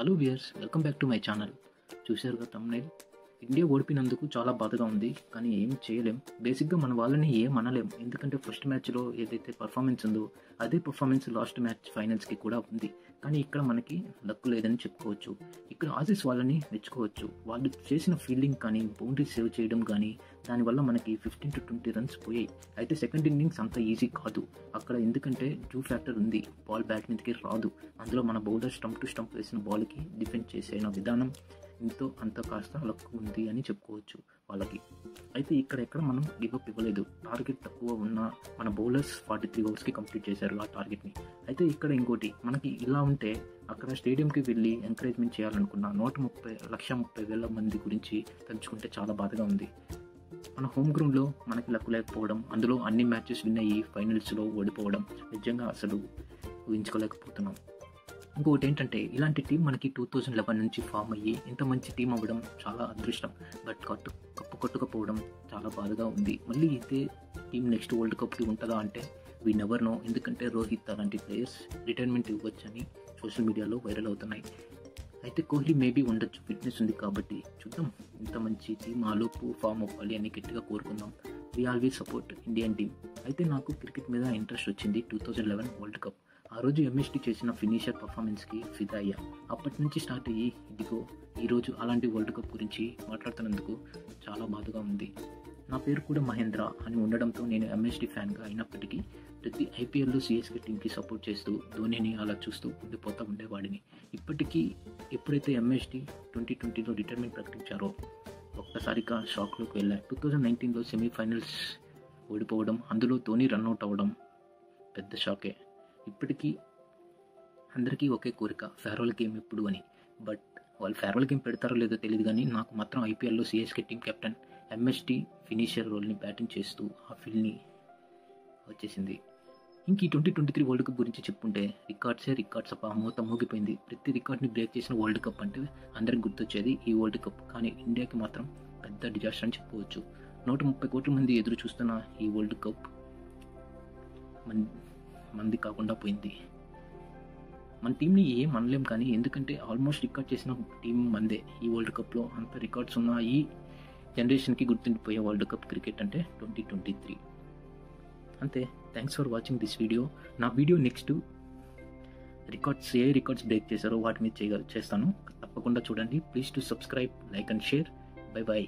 Hello viewers welcome back to my channel చూశారుగా thumbnail India ఓడిపోయినందుకు చాలా బాధగా ఉంది కానీ ఏం చేయలేం. బేసిక్గా మన వాళ్ళని ఏం అనలేం. ఎందుకంటే ఫస్ట్ మ్యాచ్లో ఏదైతే పర్ఫార్మెన్స్ ఉందో అదే పర్ఫార్మెన్స్ లాస్ట్ మ్యాచ్ ఫైనల్స్కి కూడా ఉంది. కానీ ఇక్కడ మనకి లక్ లేదని చెప్పుకోవచ్చు. ఇక్కడ ఆసీస్ వాళ్ళని మెచ్చుకోవచ్చు. వాళ్ళు చేసిన ఫీల్డింగ్ కానీ బౌండరీ సేవ్ చేయడం కానీ దానివల్ల మనకి ఫిఫ్టీన్ టు ట్వంటీ రన్స్ పోయాయి. అయితే సెకండ్ ఇన్నింగ్స్ అంత ఈజీ కాదు. అక్కడ ఎందుకంటే జూ ఫ్యాక్టర్ ఉంది. బాల్ బ్యాట్ మీదకి రాదు. అందులో మన బౌలర్ స్టంప్ టు స్టంప్ వేసిన బాల్కి డిఫెండ్ చేసిన విధానం ఎంతో అంత కాస్త లక్కు ఉంది అని చెప్పుకోవచ్చు వాళ్ళకి. అయితే ఇక్కడ ఎక్కడ మనం గివప్ ఇవ్వలేదు. టార్గెట్ తక్కువ ఉన్న మన బౌలర్స్ ఫార్టీ త్రీ ఓవర్స్కి కంప్లీట్ చేశారు ఆ టార్గెట్ని అయితే ఇక్కడ ఇంకోటి మనకి ఇలా ఉంటే అక్కడ స్టేడియంకి వెళ్ళి ఎంకరేజ్మెంట్ చేయాలనుకున్న నూట ముప్పై లక్ష ముప్పై వేల మంది గురించి తలుచుకుంటే చాలా బాధగా ఉంది. మన హోమ్ గ్రౌండ్లో మనకి లక్కు లేకపోవడం అందులో అన్ని మ్యాచెస్ విన్ అయ్యి ఫైనల్స్లో ఓడిపోవడం నిజంగా అసలు ఊహించుకోలేకపోతున్నాం. ఇంకొకటి ఏంటంటే ఇలాంటి టీం మనకి టూ థౌజండ్ లెవెన్ నుంచి ఫామ్ అయ్యి ఇంత మంచి టీం అవ్వడం చాలా అదృష్టం. బట్ కట్టు కప్పు కొట్టుకపోవడం చాలా బాధగా ఉంది. మళ్ళీ ఇదే టీం నెక్స్ట్ వరల్డ్ కప్కి ఉంటుందా అంటే వీ నెవర్ నో ఎందుకంటే రోహిత్ అలాంటి ప్లేయర్స్ రిటైర్మెంట్ ఇవ్వచ్చని సోషల్ మీడియాలో వైరల్ అవుతున్నాయి. అయితే కోహ్లీ మేబీ ఉండొచ్చు. ఫిట్నెస్ ఉంది కాబట్టి చూద్దాం. ఇంత మంచి టీం ఆలోపు ఫామ్ అవ్వాలి అని గట్టిగా కోరుకుందాం. We always support Indian team. అయితే నాకు క్రికెట్ మీద ఇంట్రెస్ట్ వచ్చింది two thousand eleven world cup. ఆ రోజు ఎంఎస్టీ చేసిన ఫినిషర్ పర్ఫార్మెన్స్కి ఫిదా అయ్యా. అప్పటి నుంచి స్టార్ట్ అయ్యి ఇదిగో ఈరోజు అలాంటి వరల్డ్ కప్ గురించి మాట్లాడుతున్నందుకు చాలా బాధగా ఉంది. నా పేరు కూడా మహేంద్ర అని ఉండడంతో నేను ఎంఎస్టీ ఫ్యాన్గా అయినప్పటికీ ప్రతి ఐపీఎల్లో సిఎస్కే టీంకి సపోర్ట్ చేస్తూ ధోనిని అలా చూస్తూ ఉండిపోతూ ఉండేవాడిని. ఇప్పటికీ ఎప్పుడైతే ఎంఎస్టీ ట్వంటీ ట్వంటీలో రిటైర్మెంట్ ప్రకటించారో ఒక్కసారిగా షాక్లోకి వెళ్ళా. టూ థౌజండ్ నైన్టీన్లో సెమీఫైనల్స్ ఓడిపోవడం అందులో ధోని రన్అట్ అవ్వడం పెద్ద షాకే. ఇప్పటికీ అందరికీ ఒకే కోరిక ఫేర్వెల్ గేమ్ ఎప్పుడు అని. బట్ వాళ్ళు ఫేర్వెల్ గేమ్ పెడతారో లేదో తెలియదు కానీ నాకు మాత్రం ఐపీఎల్లో CSK team captain MSD finisher రోల్ని batting చేస్తూ ఆ ఫీల్డ్ని వచ్చేసింది. ఇంక ఈ twenty twenty three world cup గురించి చెప్పుకుంటే రికార్డ్సే రికార్డ్స్ అప్ప మూత మోగిపోయింది. ప్రతి రికార్డ్ని బ్రేక్ చేసిన వరల్డ్ కప్ అంటే అందరికి గుర్తొచ్చేది ఈ వరల్డ్ కప్. కానీ ఇండియాకి మాత్రం పెద్ద డిజాస్టర్ అని చెప్పుకోవచ్చు. నూట ముప్పై కోట్ల మంది ఎదురు చూస్తున్న ఈ వరల్డ్ కప్. మన మంది కాకుండా పోయింది. మన టీంని ఏం అనలేం కానీ ఎందుకంటే ఆల్మోస్ట్ రికార్డ్ చేసిన టీం మందే ఈ వరల్డ్ కప్లో. అంత రికార్డ్స్ ఉన్న ఈ జనరేషన్కి గుర్తుండిపోయే వరల్డ్ కప్ క్రికెట్ అంటే ట్వంటీ ట్వంటీ త్రీ. అంతే. Thanks for watching this video నా వీడియో నెక్స్ట్ రికార్డ్స్ ఏ రికార్డ్స్ బ్రేక్ చేశారో వాటి మీద చేయ చేస్తాను. తప్పకుండా చూడండి. Please to subscribe like and share bye bye